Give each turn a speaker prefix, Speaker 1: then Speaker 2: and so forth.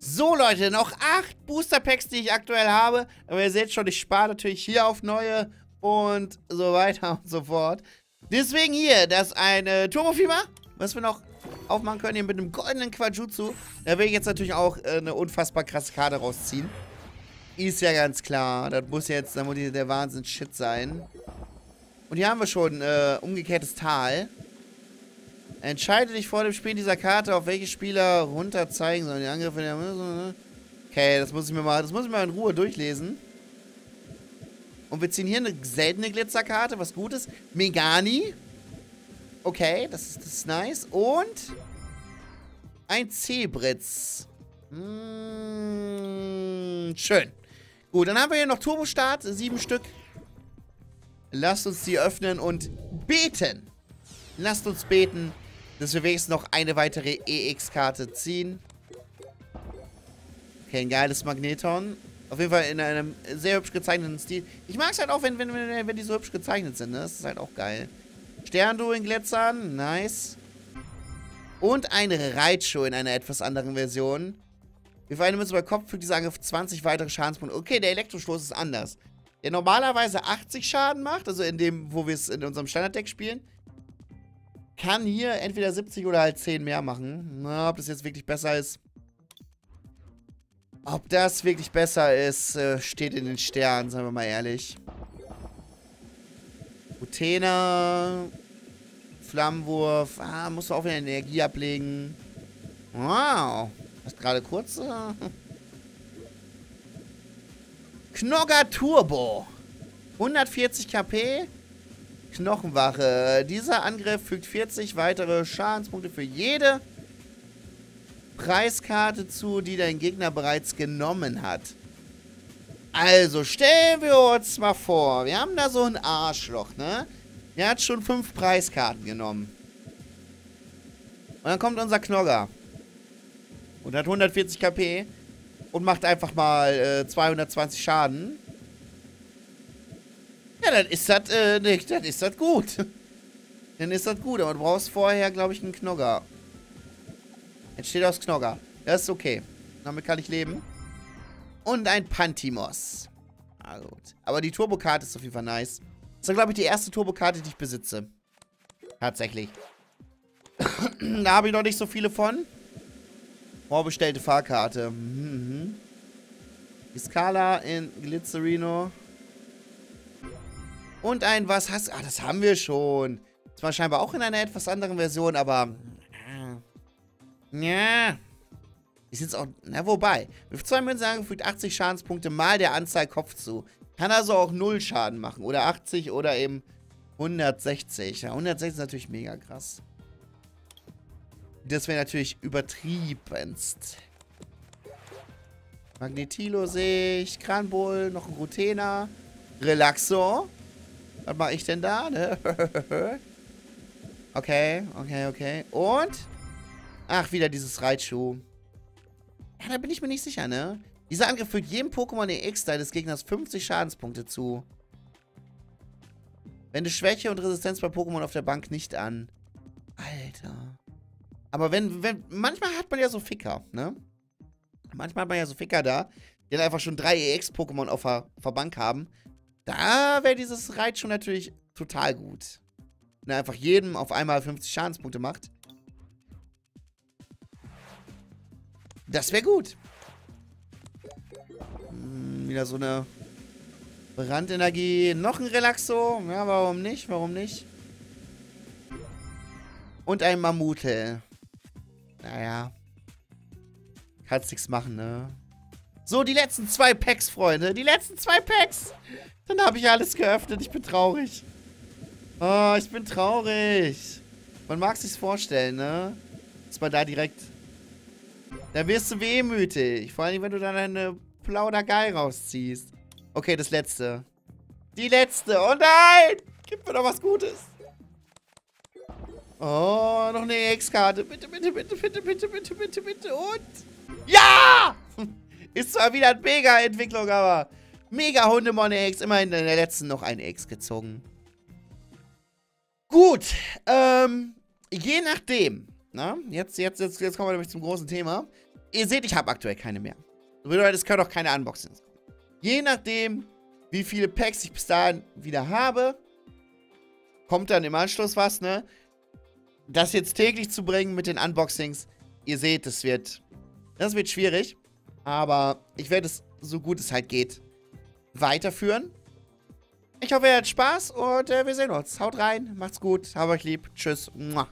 Speaker 1: So, Leute, noch acht Booster Packs, die ich aktuell habe. Aber ihr seht schon, ich spare natürlich hier auf neue und so weiter und so fort. Deswegen hier, das eine Turbofieber, was wir noch aufmachen können hier mit einem goldenen Quajutsu. Da will ich jetzt natürlich auch äh, eine unfassbar krasse Karte rausziehen. Ist ja ganz klar. Das muss jetzt, da muss der Wahnsinn-Shit sein. Und hier haben wir schon äh, umgekehrtes Tal. Entscheide dich vor dem Spiel dieser Karte, auf welche Spieler runter zeigen sollen. Die Angriffe der... Okay, das muss ich mir mal, das muss ich mal in Ruhe durchlesen. Und wir ziehen hier eine seltene Glitzerkarte, was gut ist. Megani. Okay, das ist, das ist nice. Und ein Zebritz. Mmh, schön. Gut, dann haben wir hier noch Turbostart, sieben Stück. Lasst uns die öffnen und beten. Lasst uns beten, dass wir wenigstens noch eine weitere EX-Karte ziehen. Okay, ein geiles Magneton. Auf jeden Fall in einem sehr hübsch gezeichneten Stil. Ich mag es halt auch, wenn, wenn, wenn die so hübsch gezeichnet sind. Ne? Das ist halt auch geil. Sterndu in Glitzern. Nice. Und ein Reitschuh in einer etwas anderen Version. Wir vereinen uns bei Kopf für diese Angriff 20 weitere Schadenspunkte. Okay, der Elektrostoß ist anders. Der normalerweise 80 Schaden macht, also in dem, wo wir es in unserem Standarddeck spielen, kann hier entweder 70 oder halt 10 mehr machen. Na, ob das jetzt wirklich besser ist. Ob das wirklich besser ist, äh, steht in den Sternen, sagen wir mal ehrlich. Utena. Flammenwurf. Ah, musst du auch wieder Energie ablegen. Wow. Hast gerade kurz... Äh Knogger Turbo. 140 KP. Knochenwache. Dieser Angriff fügt 40 weitere Schadenspunkte für jede Preiskarte zu, die dein Gegner bereits genommen hat. Also, stellen wir uns mal vor, wir haben da so ein Arschloch, ne? Der hat schon fünf Preiskarten genommen. Und dann kommt unser Knogger. Und hat 140 KP. Und macht einfach mal äh, 220 Schaden. Ja, dann ist das, äh, nicht, dann ist das gut. dann ist das gut, aber du brauchst vorher, glaube ich, einen Knogger. Entsteht aus Knogger. Das ist okay. Damit kann ich leben. Und ein Pantimos. Ah, gut. Aber die Turbokarte ist auf jeden Fall nice. Das ist, glaube ich, die erste Turbokarte, die ich besitze. Tatsächlich. da habe ich noch nicht so viele von. Vorbestellte Fahrkarte. Mhm. Die Skala in Glitzerino. Und ein was hast Ah, das haben wir schon. Das war scheinbar auch in einer etwas anderen Version, aber... Ja. Ist jetzt auch... Na, wobei. Mit zwei Münzen angefügt 80 Schadenspunkte mal der Anzahl Kopf zu. Kann also auch 0 Schaden machen. Oder 80 oder eben 160. Ja, 160 ist natürlich mega krass. Das wäre natürlich übertriebenst. Magnetilo sehe ich. Kranbull, noch ein Rutena. Relaxo. Was mache ich denn da? Ne? okay, okay, okay. Und? Ach, wieder dieses Reitschuh. Ja, da bin ich mir nicht sicher, ne? Dieser Angriff fügt jedem Pokémon EX deines Gegners 50 Schadenspunkte zu. Wende Schwäche und Resistenz bei Pokémon auf der Bank nicht an. Alter. Aber wenn, wenn, manchmal hat man ja so Ficker, ne? Manchmal hat man ja so Ficker da, die dann einfach schon drei EX-Pokémon auf, auf der Bank haben. Da wäre dieses Reit schon natürlich total gut. Wenn er einfach jedem auf einmal 50 Schadenspunkte macht. Das wäre gut. Hm, wieder so eine Brandenergie. Noch ein Relaxo. Ja, warum nicht? Warum nicht? Und ein Mammutel. Naja. Kannst nichts machen, ne? So, die letzten zwei Packs, Freunde. Die letzten zwei Packs. Dann habe ich alles geöffnet. Ich bin traurig. Oh, ich bin traurig. Man mag sich's vorstellen, ne? Dass man da direkt da wirst du wehmütig. Vor allem, wenn du dann eine Plaudergeil rausziehst. Okay, das letzte. Die letzte. Oh nein! Gib mir doch was Gutes. Oh, noch eine EX-Karte. Bitte, bitte, bitte, bitte, bitte, bitte, bitte, bitte. Und? Ja! Ist zwar wieder eine Mega-Entwicklung, aber Mega Hundemon EX. Immerhin in der letzten noch eine X gezogen. Gut. Ähm, je nachdem. Na, jetzt, jetzt, jetzt, jetzt kommen wir nämlich zum großen Thema. ihr seht, ich habe aktuell keine mehr. Das bedeutet, es können auch keine Unboxings kommen. Je nachdem, wie viele Packs ich bis dahin wieder habe, kommt dann im Anschluss was, ne? Das jetzt täglich zu bringen mit den Unboxings, ihr seht, das wird, das wird schwierig. Aber ich werde es, so gut es halt geht, weiterführen. Ich hoffe, ihr hattet Spaß und äh, wir sehen uns. Haut rein, macht's gut, hab euch lieb. Tschüss. Muah.